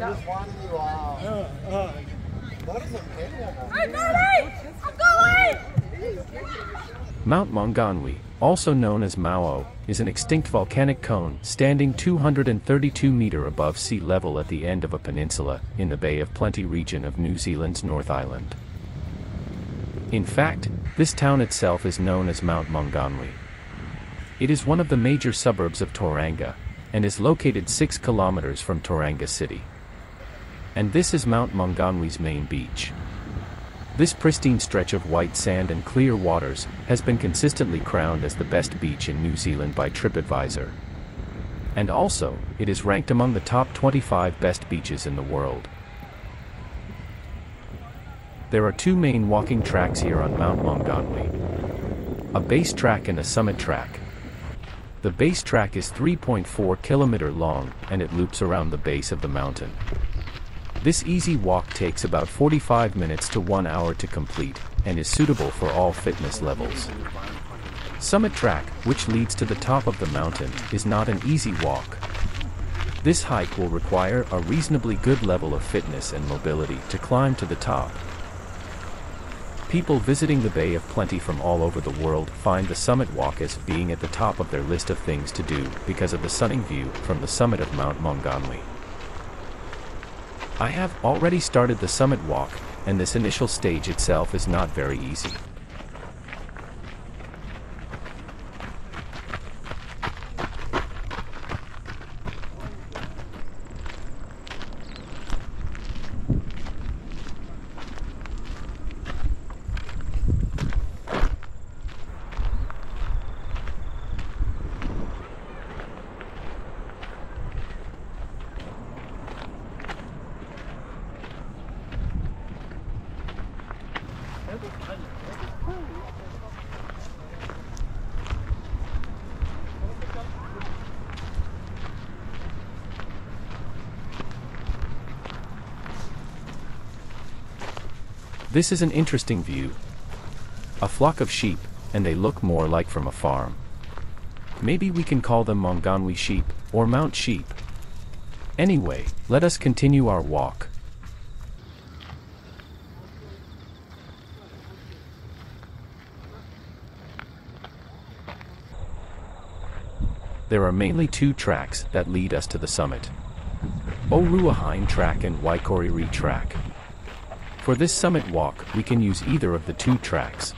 just wanted you all. Uh, uh. Mount Maunganui, also known as Mauao, is an extinct volcanic cone standing 232 meter above sea level at the end of a peninsula in the Bay of Plenty region of New Zealand's North Island. In fact, this town itself is known as Mount Maunganui. It is one of the major suburbs of Tauranga, and is located 6 kilometers from Tauranga City. And this is Mount Maunganui's main beach. This pristine stretch of white sand and clear waters has been consistently crowned as the best beach in New Zealand by TripAdvisor. And also, it is ranked among the top 25 best beaches in the world. There are two main walking tracks here on Mount Maunganui. A base track and a summit track. The base track is 3.4 kilometer long and it loops around the base of the mountain. This easy walk takes about 45 minutes to 1 hour to complete, and is suitable for all fitness levels. Summit Track, which leads to the top of the mountain, is not an easy walk. This hike will require a reasonably good level of fitness and mobility to climb to the top. People visiting the Bay of Plenty from all over the world find the summit walk as being at the top of their list of things to do because of the stunning view from the summit of Mount Maunganui. I have already started the summit walk, and this initial stage itself is not very easy. This is an interesting view. A flock of sheep, and they look more like from a farm. Maybe we can call them Maunganui sheep, or Mount sheep. Anyway, let us continue our walk. There are mainly two tracks that lead us to the summit. Oruahine track and Waikorire track. For this summit walk, we can use either of the two tracks.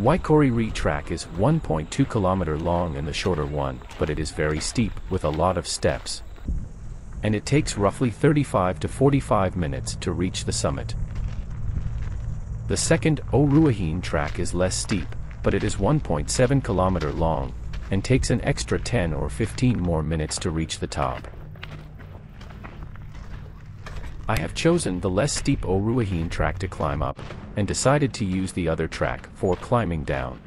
Waikorire track is 1.2 km long and the shorter one, but it is very steep, with a lot of steps. And it takes roughly 35 to 45 minutes to reach the summit. The second Oruahine track is less steep, but it is 1.7 km long, and takes an extra 10 or 15 more minutes to reach the top. I have chosen the less steep Oruahine track to climb up, and decided to use the other track for climbing down.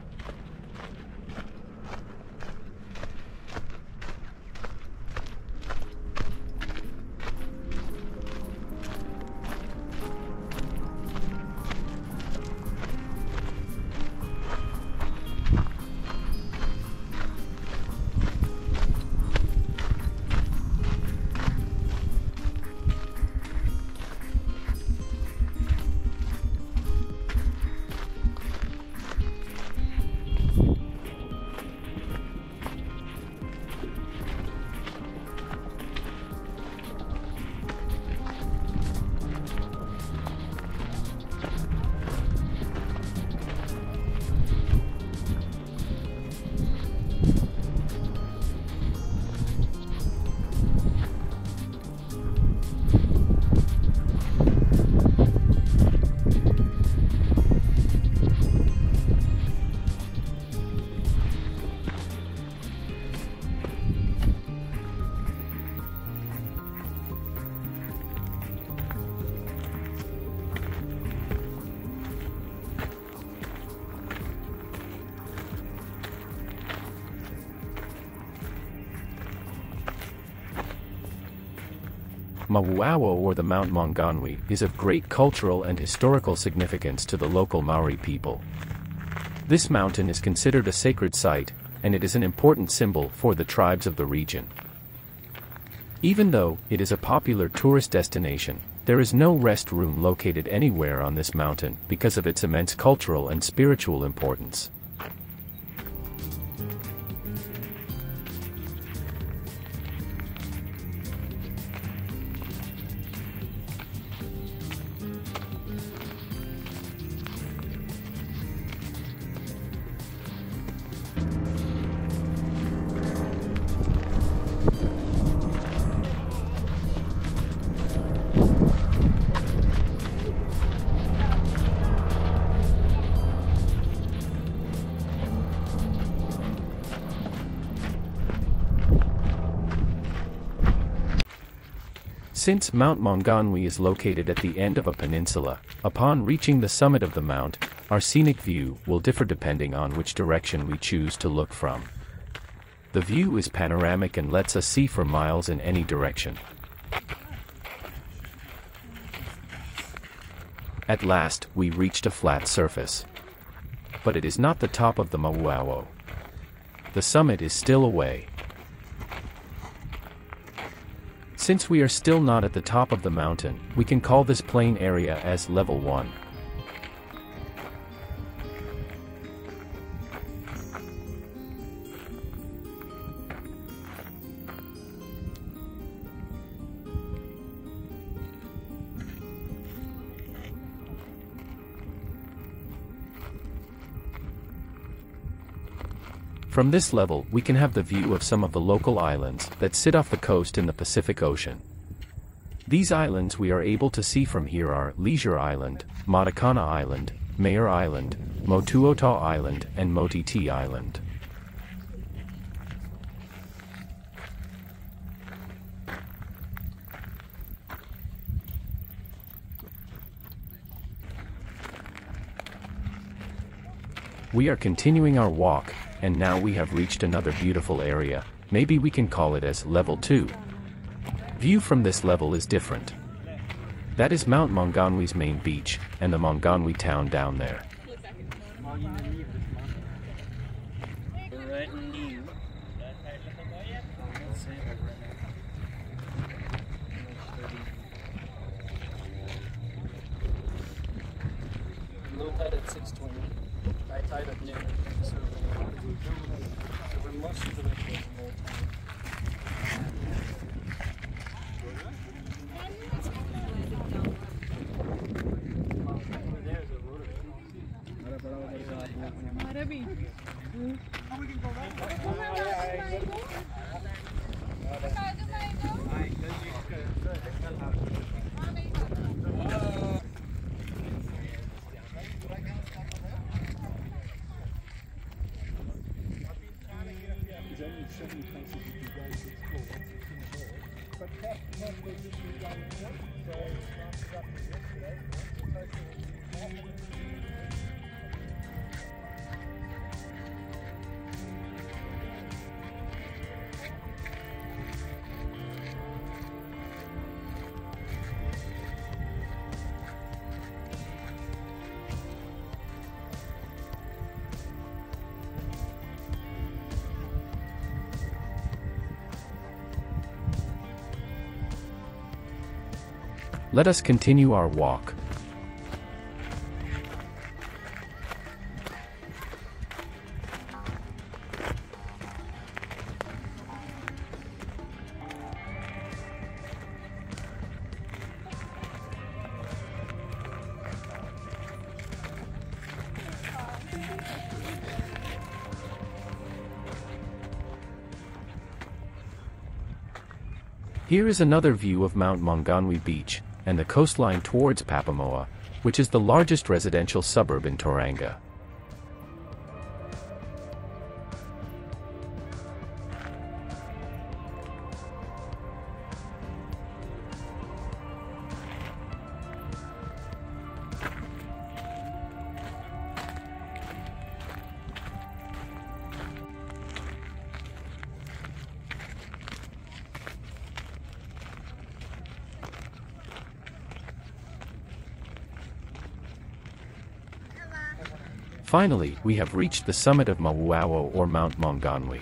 Mauao or the Mount Maunganui is of great cultural and historical significance to the local Maori people. This mountain is considered a sacred site, and it is an important symbol for the tribes of the region. Even though it is a popular tourist destination, there is no rest room located anywhere on this mountain because of its immense cultural and spiritual importance. Since Mount Maunganui is located at the end of a peninsula, upon reaching the summit of the mount, our scenic view will differ depending on which direction we choose to look from. The view is panoramic and lets us see for miles in any direction. At last, we reached a flat surface. But it is not the top of the Mauao. The summit is still away, Since we are still not at the top of the mountain, we can call this plain area as level 1. From this level, we can have the view of some of the local islands that sit off the coast in the Pacific Ocean. These islands we are able to see from here are Leisure Island, Matakana Island, Mayor Island, Motuotau Island, and Motiti Island. We are continuing our walk, and now we have reached another beautiful area, maybe we can call it as level 2. View from this level is different. That is Mount Maunganui's main beach, and the Maunganui town down there. Low at 620, Wij tijden het neer. So, so we must do it with time. Oh, we can go back. 2020. Let us continue our walk. Here is another view of Mount Maunganui Beach, and the coastline towards Papamoa, which is the largest residential suburb in Tauranga. Finally, we have reached the summit of Mauao or Mount Maunganui.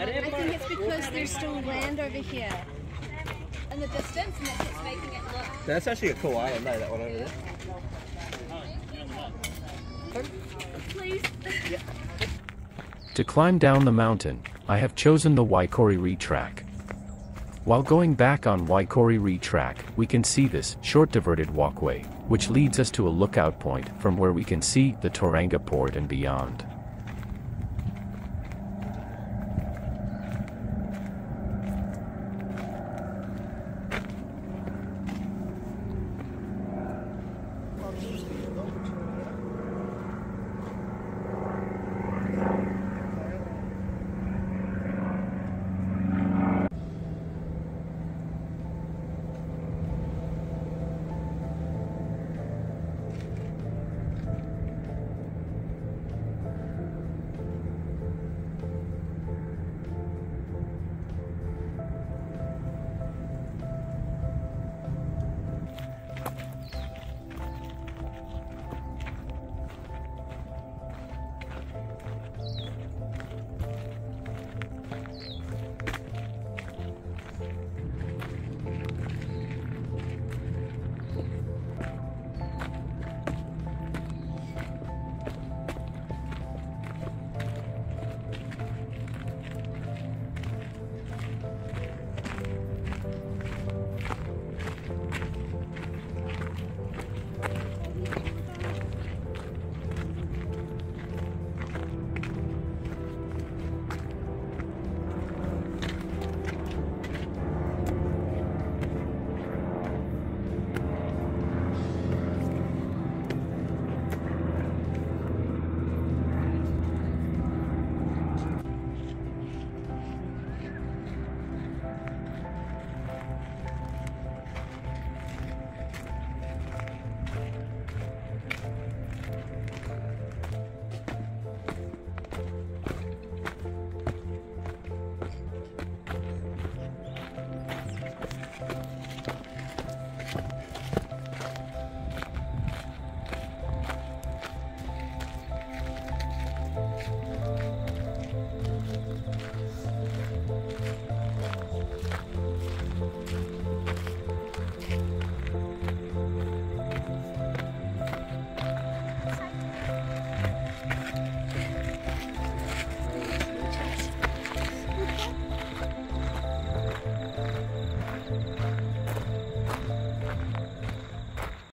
I think it's because there's still land over here in the distance and that's what's making it look. That's actually a cool island, though, that one over there. Please. To climb down the mountain, I have chosen the Waikori track. While going back on Waikori track, we can see this short diverted walkway, which leads us to a lookout point from where we can see the Tauranga port and beyond.